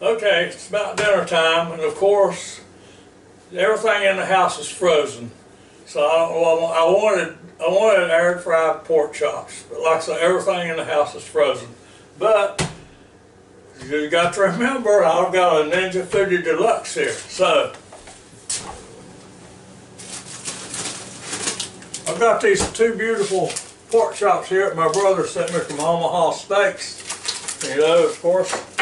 Okay, it's about dinner time, and of course, everything in the house is frozen. So I, well, I wanted I wanted air fried pork chops, but like I said, everything in the house is frozen. But you got to remember, I've got a Ninja Foodi Deluxe here, so I've got these two beautiful pork chops here that my brother sent me from Omaha Steaks. You know, of course,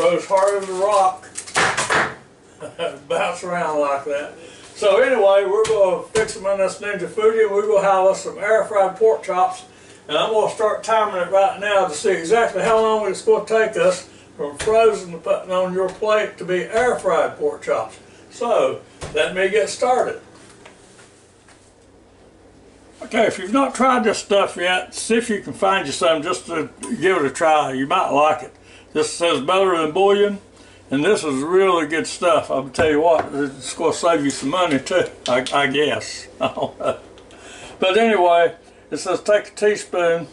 froze hard as a rock, bounce around like that. So anyway, we're going to fix them in this Ninja and we're going to have us some air fried pork chops. And I'm going to start timing it right now to see exactly how long it's going to take us from frozen to putting on your plate to be air fried pork chops. So, let me get started. Okay, if you've not tried this stuff yet, see if you can find you some just to give it a try. You might like it. This says better than bouillon, and this is really good stuff. I'll tell you what, it's going to save you some money too, I, I guess. But anyway, it says take a teaspoon.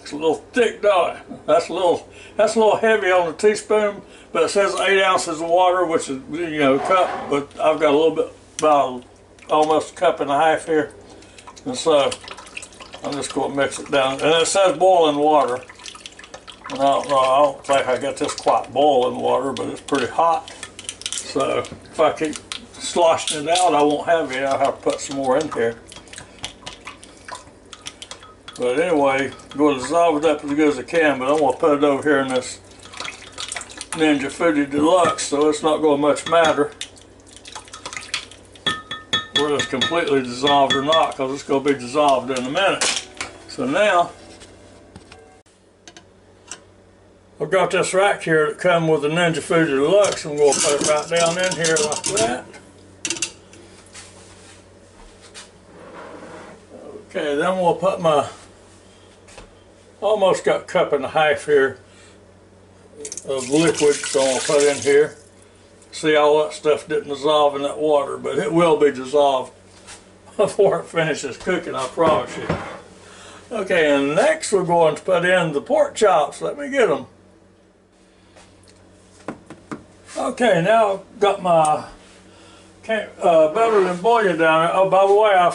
It's a little thick dot. That's a little that's a little heavy on the teaspoon, but it says eight ounces of water, which is you know a cup, but I've got a little bit about almost a cup and a half here. And so I'm just going to mix it down. And it says boiling water. And I don't know, I don't think I got this quite boiling water, but it's pretty hot. So if I keep sloshing it out, I won't have it. I'll have to put some more in here. But anyway, I'm going to dissolve it up as good as I can, but I'm going to put it over here in this Ninja Foodi Deluxe, so it's not going to much matter whether it's completely dissolved or not because it's going to be dissolved in a minute. So now, I've got this rack here that come with the Ninja Foodi Deluxe. I'm going to put it right down in here like that. Okay, then we'll put my, almost got cup and a half here of liquid, so I'll put in here. See, all that stuff didn't dissolve in that water, but it will be dissolved before it finishes cooking, I promise you. Okay, and next we're going to put in the pork chops. Let me get them. Okay, now I've got my uh, better than bouillon down there. Oh, by the way, I,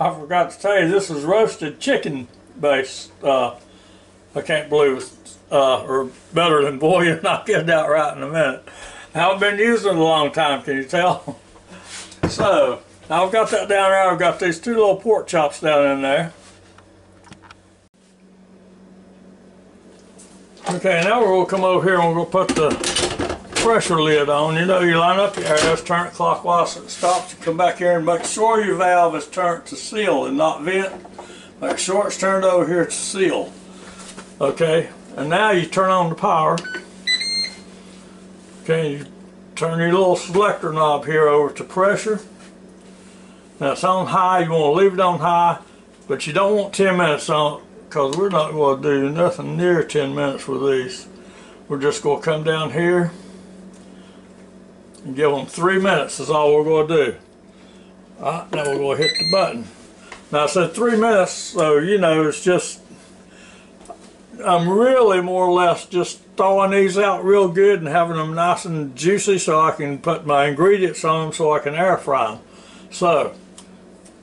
I forgot to tell you, this is roasted chicken base. Uh, I can't believe it's, uh, or better than bouillon. I'll get that right in a minute. Haven't been using it a long time, can you tell? so, I've got that down there. I've got these two little pork chops down in there. Okay, now we're going to come over here and we're going to put the pressure lid on. You know, you line up your arrows, turn it clockwise so it stops. You come back here and make sure your valve is turned to seal and not vent. Make sure it's turned over here to seal. Okay, and now you turn on the power. Okay, you turn your little selector knob here over to pressure. Now it's on high, you want to leave it on high, but you don't want 10 minutes on because we're not going to do nothing near 10 minutes with these. We're just going to come down here and give them three minutes is all we're going to do. Alright, now we're going to hit the button. Now I said three minutes, so you know it's just I'm really more or less just thawing these out real good and having them nice and juicy so I can put my ingredients on them so I can air fry them. So,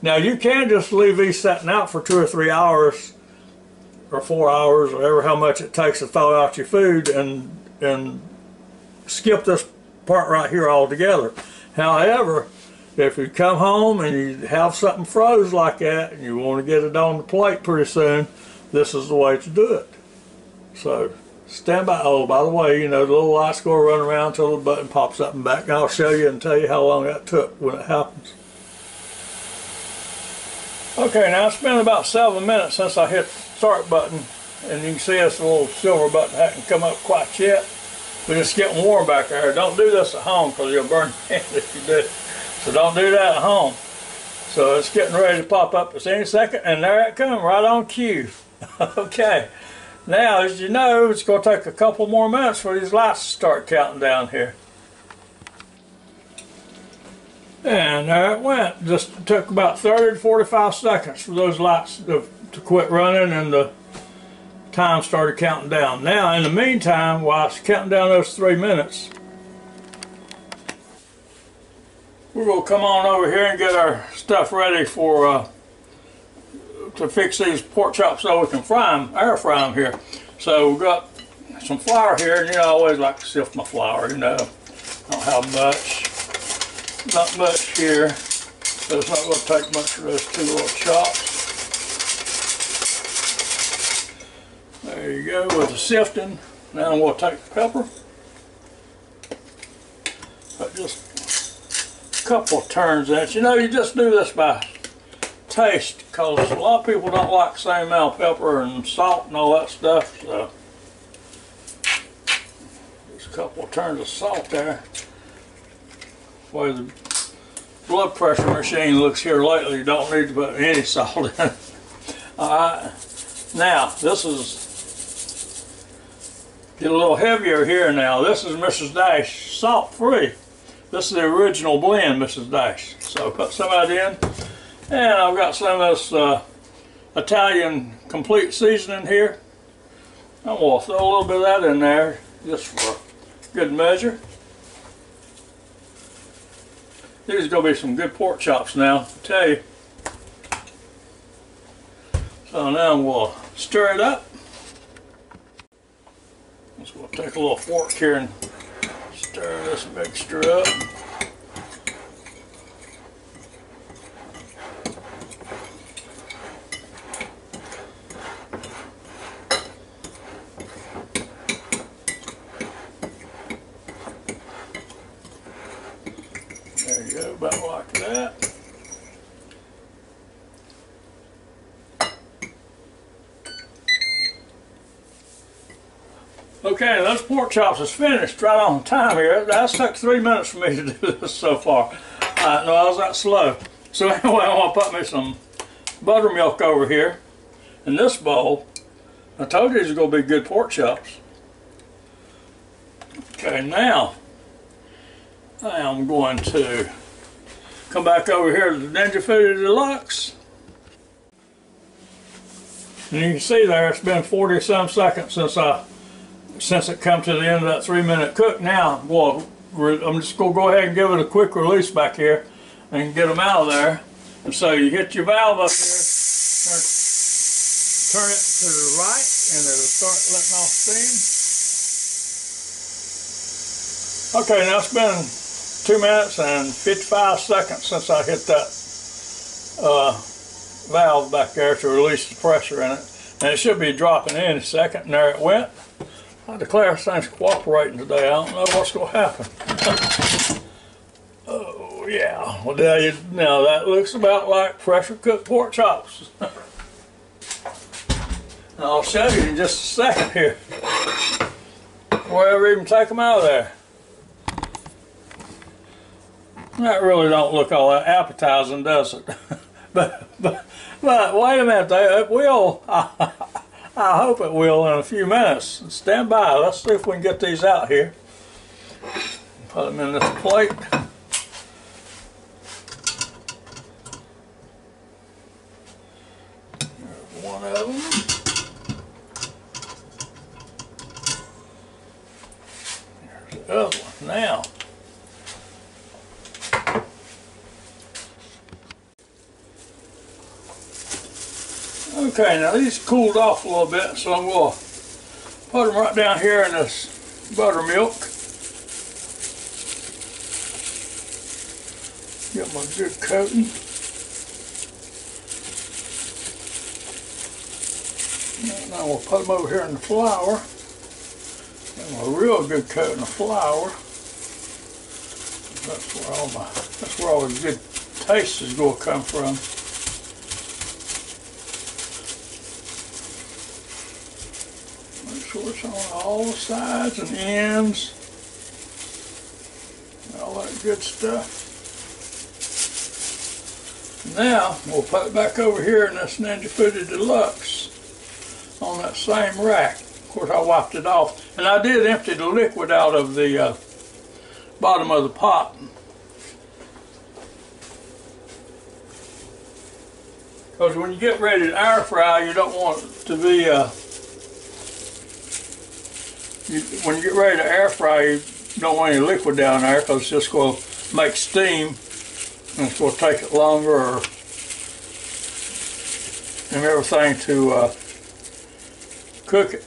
now you can just leave these setting out for two or three hours or four hours or how much it takes to thaw out your food and and skip this part right here altogether. However, if you come home and you have something froze like that and you want to get it on the plate pretty soon, this is the way to do it. So stand by. Oh, by the way, you know, the little light's going to run around until the button pops up and back. And I'll show you and tell you how long that took when it happens. Okay, now it's been about seven minutes since I hit the start button. And you can see this little silver button hasn't come up quite yet. But it's getting warm back there. Don't do this at home because you'll burn your hand if you do. So don't do that at home. So it's getting ready to pop up this any second. And there it comes, right on cue. okay. Now, as you know, it's going to take a couple more minutes for these lights to start counting down here. And there it went. Just took about 30 to 45 seconds for those lights to, to quit running and the time started counting down. Now, in the meantime, while it's counting down those three minutes, we're going to come on over here and get our stuff ready for uh, to fix these pork chops so we can fry them, air fry them here. So we've got some flour here, and you know, I always like to sift my flour, you know. I don't have much, not much here, but it's not going to take much for those two little chops. There you go with the sifting. Now we'll take the pepper. But just a couple turns at You know, you just do this by taste because a lot of people don't like the same amount of pepper and salt and all that stuff. So just a couple of turns of salt there. The way the blood pressure machine looks here lately, you don't need to put any salt in. Alright, now this is get a little heavier here now. This is Mrs. Dash salt free. This is the original blend, Mrs. Dash. So put some of that in. And I've got some of this uh, Italian complete seasoning here. I'm going to throw a little bit of that in there just for good measure. These are going to be some good pork chops now, I tell you. So now we'll stir it up. So we'll take a little fork here and stir this mixture up. Go, about like that. Okay, those pork chops is finished right on time here. That's took three minutes for me to do this so far. Uh, no, I was that slow. So anyway, I want to put me some buttermilk over here in this bowl. I told you these are going to be good pork chops. Okay, now I am going to come back over here to the Ninja Foodi Deluxe. And you can see there, it's been 40 some seconds since I since it come to the end of that three minute cook now, well, I'm just to go ahead and give it a quick release back here and get them out of there. And so you hit your valve up here, turn, turn it to the right, and it'll start letting off steam. Okay, now it's been two minutes and 55 seconds since I hit that uh, valve back there to release the pressure in it. And it should be dropping in a second, and there it went. I declare this things cooperating today. I don't know what's going to happen. oh, yeah. Well, now, you, now that looks about like pressure cooked pork chops. I'll show you in just a second here. Wherever even take them out of there. That really don't look all that appetizing, does it? but, but, but wait a minute, it will. I hope it will in a few minutes. Stand by. Let's see if we can get these out here. Put them in this plate. There's one of them. There's the other one. Now, Okay, now these cooled off a little bit, so I'm going to put them right down here in this buttermilk. Get my good coating. Now we'll put them over here in the flour. Get a real good coating of flour. That's where all my, that's where all the good taste is going to come from. On all sides and ends. All that good stuff. Now, we'll put it back over here in this Ninja Foodi Deluxe on that same rack. Of course, I wiped it off. And I did empty the liquid out of the uh, bottom of the pot. Because when you get ready to air fry, you don't want it to be uh, when you get ready to air fry, you don't want any liquid down there because it's just going to make steam and it's going to take it longer or, and everything to uh, cook it.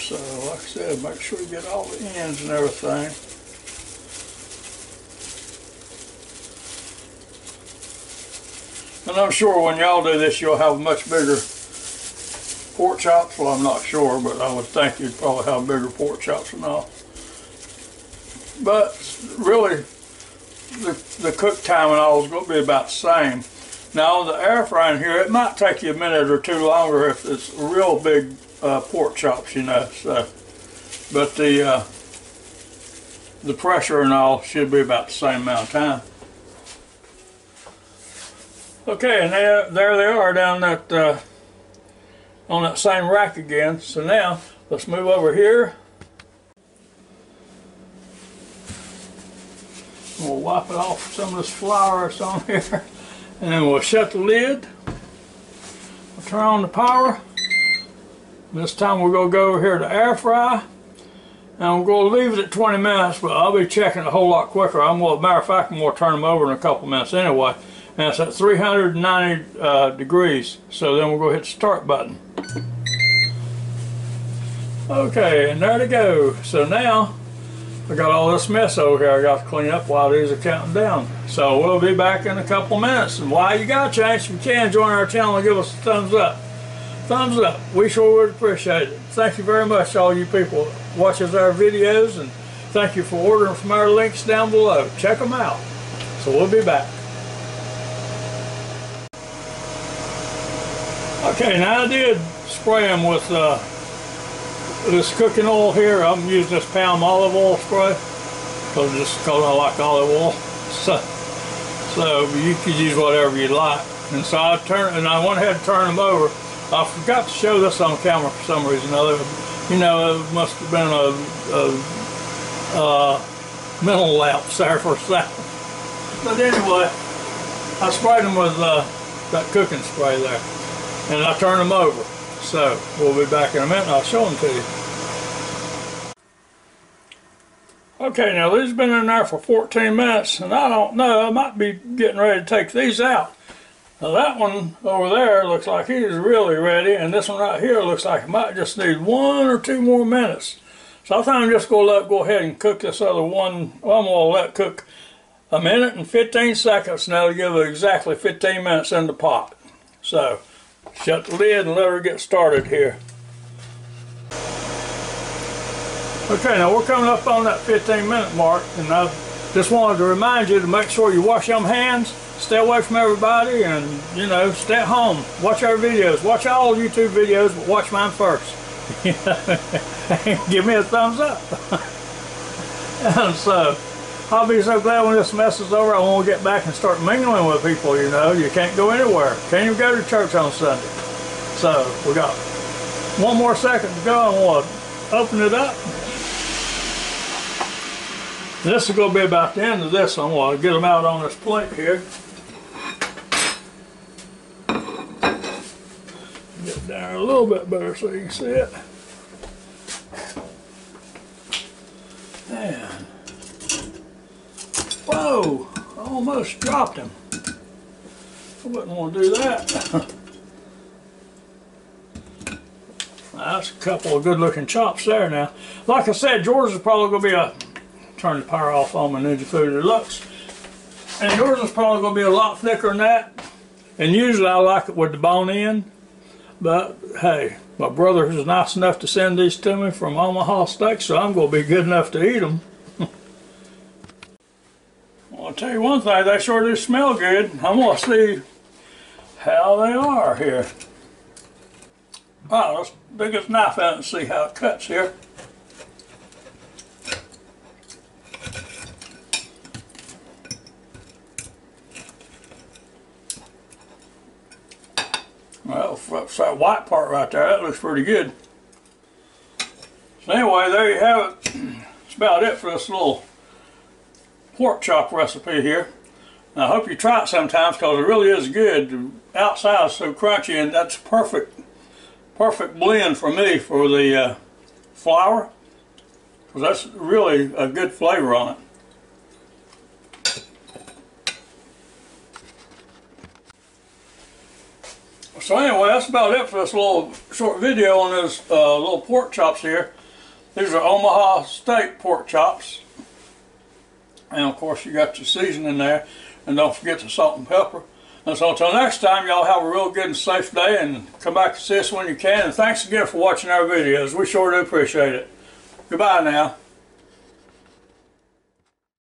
So, like I said, make sure you get all the ends and everything. And I'm sure when y'all do this, you'll have much bigger pork chops. Well, I'm not sure, but I would think you'd probably have bigger pork chops than all. But really, the, the cook time and all is going to be about the same. Now on the air frying here, it might take you a minute or two longer if it's real big uh, pork chops, you know. So, but the uh, the pressure and all should be about the same amount of time. Okay, and there, there they are down that uh, on that same rack again. So now let's move over here. We'll wipe it off some of this flour that's on here. And then we'll shut the lid. We'll turn on the power. This time we're to go over here to air fry. And we're going to leave it at 20 minutes, but I'll be checking a whole lot quicker. I'm going to, matter of fact, I'm going to turn them over in a couple minutes anyway. And it's at 390 uh, degrees. So then we'll go hit start button. Okay, and there to go. So now I got all this mess over here I got to clean up while these are counting down. So we'll be back in a couple minutes. And while you got a chance, if you can, join our channel and give us a thumbs up. Thumbs up. We sure would appreciate it. Thank you very much all you people watches our videos and thank you for ordering from our links down below. Check them out. So we'll be back. Okay, now I did spray them with uh, this cooking oil here. I'm using this Pam olive oil spray because just because I like olive oil. So, so you could use whatever you like. And so I turned and I went ahead and turned them over. I forgot to show this on camera for some reason. Other, You know, it must have been a, a, a mental lapse there for a second. But anyway, I sprayed them with uh, that cooking spray there. And I turn them over. So we'll be back in a minute and I'll show them to you. Okay, now these have been in there for 14 minutes, and I don't know, I might be getting ready to take these out. Now that one over there looks like he's really ready, and this one right here looks like it might just need one or two more minutes. So I think I'm just going to let go ahead and cook this other one. I'm going to let cook a minute and 15 seconds now to give it exactly 15 minutes in the pot. So shut the lid and let her get started here. Okay, now we're coming up on that 15 minute mark, and I just wanted to remind you to make sure you wash your hands, stay away from everybody, and you know, stay at home. Watch our videos. Watch all YouTube videos, but watch mine first. Give me a thumbs up. and so, I'll be so glad when this mess is over. I want to get back and start mingling with people. You know, you can't go anywhere. Can't even go to church on Sunday. So we got one more second to go, and we'll open it up. This is going to be about the end of this. I'm going to get them out on this plate here. Get down a little bit better so you can see it. And I almost dropped him. I wouldn't want to do that. That's a couple of good looking chops there now. Like I said, George is probably going to be a turn the power off on my Ninja Foodi Deluxe. And yours is probably going to be a lot thicker than that. And usually I like it with the bone in. But hey, my brother is nice enough to send these to me from Omaha Steaks, so I'm going to be good enough to eat them. I'll tell you one thing, they sure do smell good. I'm to see how they are here. Wow, let's dig this knife out and see how it cuts here. Well, that's that white part right there. That looks pretty good. So anyway, there you have it. That's about it for this little pork chop recipe here. And I hope you try it sometimes because it really is good. The outside is so crunchy and that's perfect, perfect blend for me for the uh, flour. Because that's really a good flavor on it. So anyway, that's about it for this little short video on those uh, little pork chops here. These are Omaha steak pork chops. And of course you got your seasoning in there. And don't forget the salt and pepper. And so until next time, y'all have a real good and safe day and come back to see us when you can. And thanks again for watching our videos. We sure do appreciate it. Goodbye now.